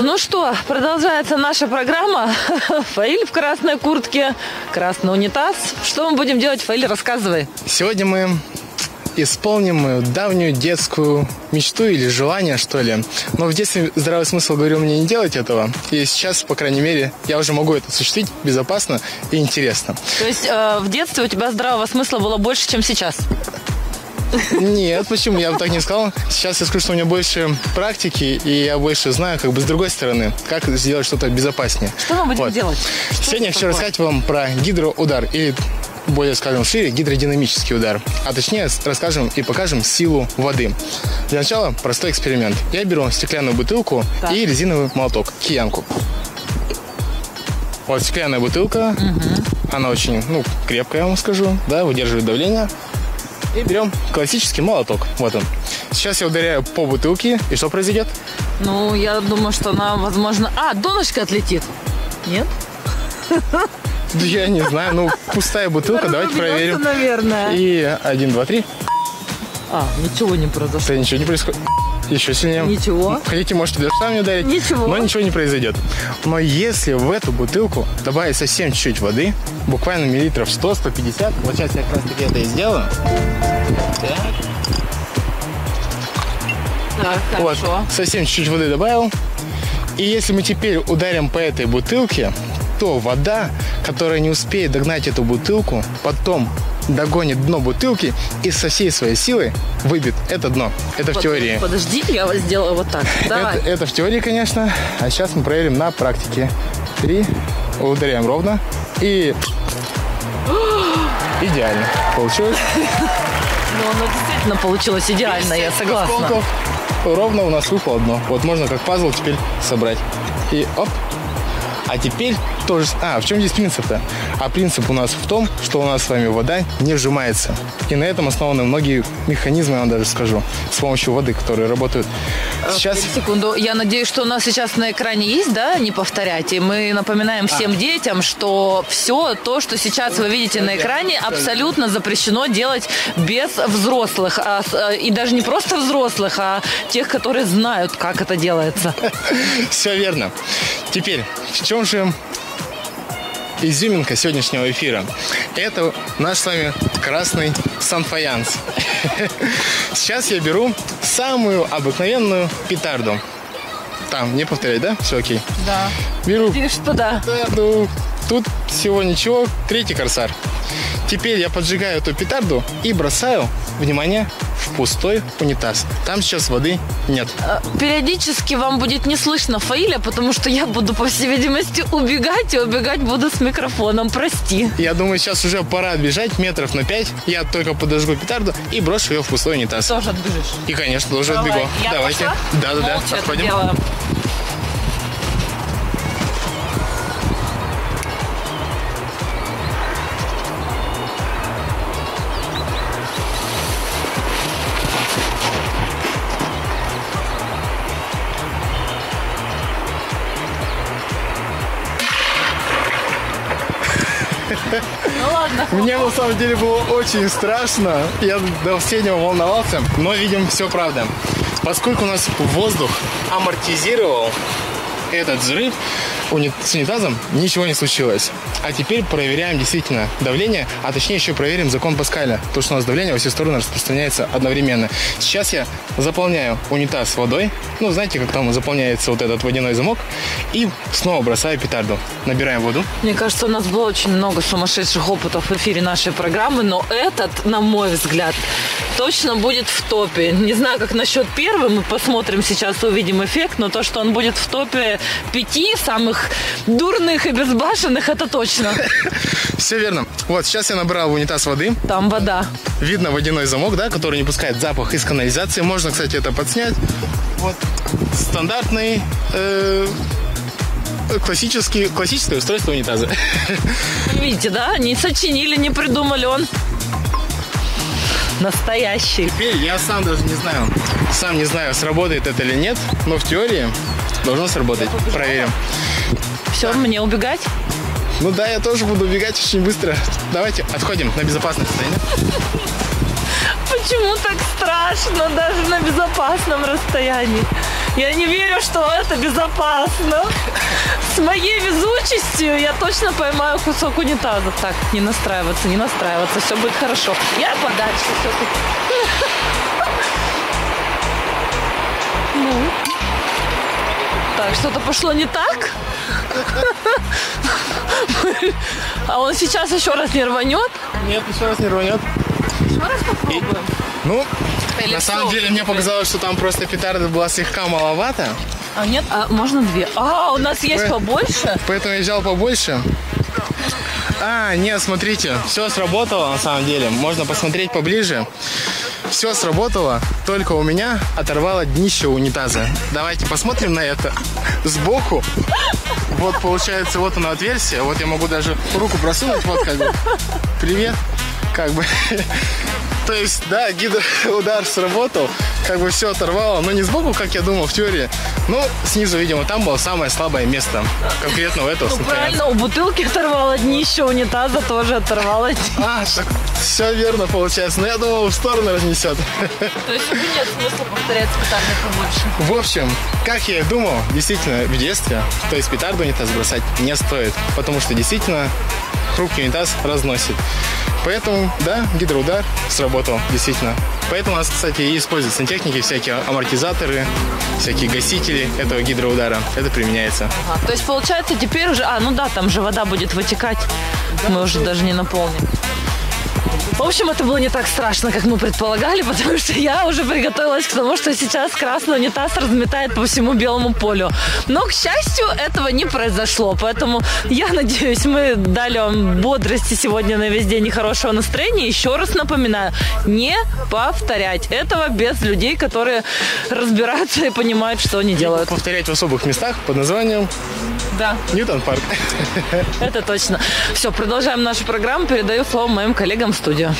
Ну что, продолжается наша программа. Фаиль в красной куртке, красный унитаз. Что мы будем делать, Фаиль, рассказывай. Сегодня мы исполним мою давнюю детскую мечту или желание, что ли. Но в детстве здравый смысл говорил мне не делать этого. И сейчас, по крайней мере, я уже могу это осуществить безопасно и интересно. То есть э, в детстве у тебя здравого смысла было больше, чем сейчас? Нет, почему? Я бы так не сказал. Сейчас я скажу, что у меня больше практики, и я больше знаю, как бы с другой стороны, как сделать что-то безопаснее. Что мы будем Вот. делать? Что Сегодня я хочу такое? рассказать вам про гидроудар, или более, скажем, шире, гидродинамический удар. А точнее, расскажем и покажем силу воды. Для начала простой эксперимент. Я беру стеклянную бутылку Так. и резиновый молоток, киянку. Вот стеклянная бутылка, она очень, ну, крепкая, я вам скажу, да, выдерживает давление. И берем классический молоток. Вот он. Сейчас я ударяю по бутылке, и что произойдет? Ну, я думаю, что она, возможно... А, донышко отлетит. Нет? Да Я не знаю, ну, пустая бутылка, давайте проверим. наверное. И один, два, три. А, ничего не произошло. Да ничего не происходит. Еще сильнее. Ничего. Хотите, можете даже сами ударить. Ничего. Но ничего не произойдет. Но если в эту бутылку добавить совсем чуть-чуть воды, буквально миллилитров 100-150, вот сейчас я как раз таки это и сделаю. Так. Так, Вот, хорошо. совсем чуть-чуть воды добавил. И если мы теперь ударим по этой бутылке, то вода, которая не успеет догнать эту бутылку, потом догонит дно бутылки и со всей своей силой выбит это дно. Это в Под- теории. Подожди, я сделаю вот так. Давай. Это, это в теории, конечно. А сейчас мы проверим на практике. Три. Ударяем ровно. И... Идеально. Получилось. Ну, оно действительно получилось идеально, я согласна. Осколков. Ровно у нас выпало дно. Вот можно как пазл теперь собрать. И оп. А теперь тоже... А, в чем здесь принцип-то? А принцип у нас в том, что у нас с вами вода не сжимается. И на этом основаны многие механизмы, я вам даже скажу, с помощью воды, которые работают. Сейчас... Секунду, я надеюсь, что у нас сейчас на экране есть, да, не повторять. И мы напоминаем всем детям, что все то, что сейчас вы видите на экране, абсолютно запрещено делать без взрослых. А а, и даже не просто взрослых, а тех, которые знают, как это делается. Все верно. Теперь, в чем же изюминка сегодняшнего эфира? Это наш с вами красный санфаянс. Сейчас я беру самую обыкновенную петарду. Там, не повторяй, да? Все окей. Да. Беру И что да? петарду. Тут всего ничего. Третий корсар. Теперь я поджигаю эту петарду и бросаю, внимание, в пустой унитаз. Там сейчас воды нет. А, Периодически вам будет не слышно Фаиля, потому что я буду, по всей видимости, убегать, и убегать буду с микрофоном. Прости. Я думаю, сейчас уже пора отбежать метров на 5. Я только подожгу петарду и брошу ее в пустой унитаз. Тоже отбежишь. И, конечно, тоже Давай, отбегу. я Давайте. Да-да-да, подходим. делаем. Мне на самом деле было очень страшно. Я до последнего волновался, но, видим, все правда. Поскольку у нас воздух амортизировал этот взрыв, с унитазом ничего не случилось. А теперь проверяем действительно давление, а точнее еще проверим закон Паскаля. То, что у нас давление во все стороны распространяется одновременно. Сейчас я заполняю унитаз водой. Ну, знаете, как там заполняется вот этот водяной замок. И снова бросаю петарду. Набираем воду. Мне кажется, у нас было очень много сумасшедших опытов в эфире нашей программы, но этот, на мой взгляд, точно будет в топе. Не знаю, как насчет первого, мы посмотрим сейчас, увидим эффект, но то, что он будет в топе пяти самых дурных и безбашенных, это точно. Все верно. Вот, сейчас я набрал в унитаз воды. Там вода. Видно водяной замок, да, который не пускает запах из канализации. Можно, кстати, это подснять. Вот стандартный э, классический, классическое устройство унитаза. Видите, да? Не сочинили, не придумали он. Настоящий. Теперь я сам даже не знаю, сам не знаю, сработает это или нет, но в теории должно сработать. Проверим. Все, мне убегать? Ну да, я тоже буду убегать очень быстро. Давайте отходим на безопасное расстояние. Почему так страшно даже на безопасном расстоянии? Я не верю, что это безопасно. С моей везучестью я точно поймаю кусок унитаза. Так, не настраиваться, не настраиваться, все будет хорошо. Я подальше все-таки. Ну. Так, что-то пошло не так? А он сейчас еще раз не рванет? Нет, еще раз не рванет. Еще раз попробуем. Ну, Или на самом деле мне показалось, что там просто петарда была слегка маловато. А нет, а можно две? А, у нас есть Ой. побольше? Поэтому я взял побольше. А, нет, смотрите, все сработало на самом деле. Можно посмотреть поближе. Все сработало, только у меня оторвало днище унитаза. Давайте посмотрим на это сбоку. Вот получается, вот оно отверстие. Вот я могу даже руку просунуть, вот как бы. Привет. Как бы. То есть, да, гидроудар сработал, как бы все оторвало, но не сбоку, как я думал в теории, но снизу, видимо, там было самое слабое место, конкретно у этого Ну, правильно, у бутылки оторвало днище, унитаза тоже оторвало. А, все верно получается. Но я думал, в сторону разнесет. То есть нет смысла повторять специально побольше. В общем, как я и думал, действительно, в детстве, то есть петарду унитаз бросать не стоит. Потому что действительно хрупкий унитаз разносит. Поэтому, да, гидроудар сработал, действительно. Поэтому у нас, кстати, и используют сантехники, всякие амортизаторы, всякие гасители этого гидроудара. Это применяется. Ага, То есть получается теперь уже... А, ну да, там же вода будет вытекать. Мы уже даже не наполним. В общем, это было не так страшно, как мы предполагали, потому что я уже приготовилась к тому, что сейчас красный унитаз разметает по всему белому полю. Но, к счастью, этого не произошло. Поэтому я надеюсь, мы дали вам бодрости сегодня на весь день и хорошего настроения. Еще раз напоминаю, не повторять этого без людей, которые разбираются и понимают, что они делают. Повторять в особых местах под названием Да. Ньютон Парк. Это точно. Все, продолжаем нашу программу. Передаю слово моим коллегам Сан-Студио.